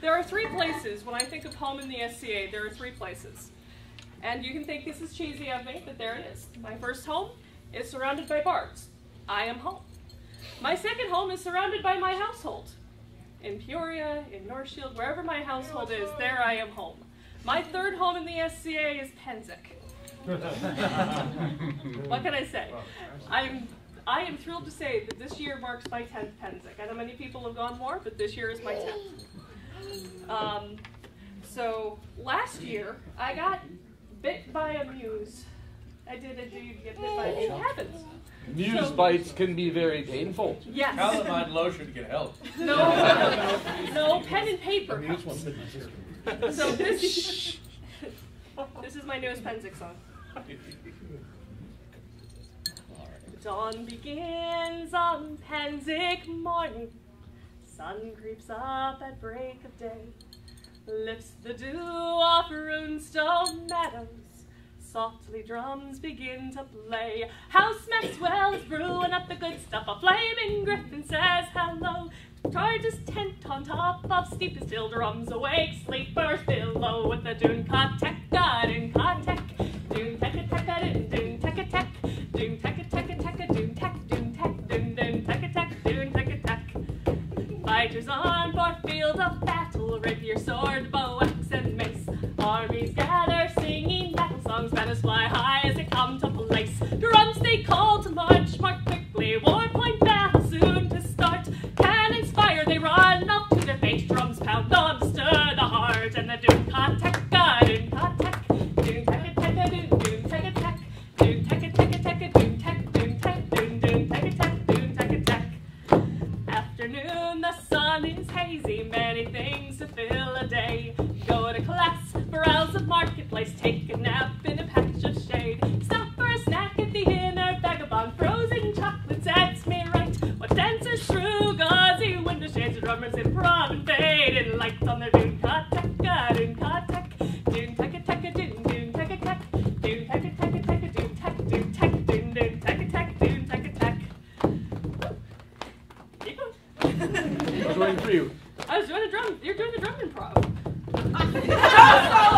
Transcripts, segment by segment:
there are three places, when I think of home in the SCA, there are three places. And you can think this is cheesy of me, but there it is. My first home is surrounded by bars. I am home. My second home is surrounded by my household. In Peoria, in Northshield, wherever my household is, there I am home. My third home in the SCA is Pennsic. what can I say? I'm I am thrilled to say that this year marks my 10th Pennsic. I know many people have gone more, but this year is my 10th. Um, so last year, I got bit by a muse. I did indeed get bit by a muse. It happens. Muse so, bites can be very painful. Yes. Calamine lotion can help. No, no, no, pen and paper. so this, this is my newest Pennsic song. Dawn begins on Pennsic morning. Sun creeps up at break of day. Lifts the dew off runestone meadows. Softly drums begin to play. House Maxwell's brewing up the good stuff. A flaming griffin says hello. Charges tent on top of steepest hill. Drums awake, sleepers below with the dune tek rapier, sword, bow, axe, and mace. Armies gather, singing battle songs, banners fly high as they come to place. Drums they call to march more quickly, war point battle soon to start. Cannons fire, they run up to their fate. Drums pound on to the heart, and the doom contact the marketplace, take a nap in a patch of shade. Stop for a snack at the inner vagabond, frozen chocolates, that's me right. What dancers through gauzy window shades, drummers improv and fade, and lights on their doom ka taka doom ka tak, doom taka taka doom doom taka tak, doom taka taka taka doom tak doom tak doom doom taka tak doom taka tak. I was doing a drum. You're doing the drum improv.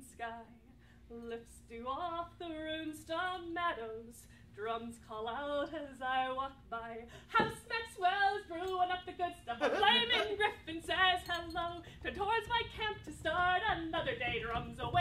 call out as I walk by. House Maxwell's brewing up the good stuff. A flaming griffin says hello. Turn towards my camp to start another day. Drums and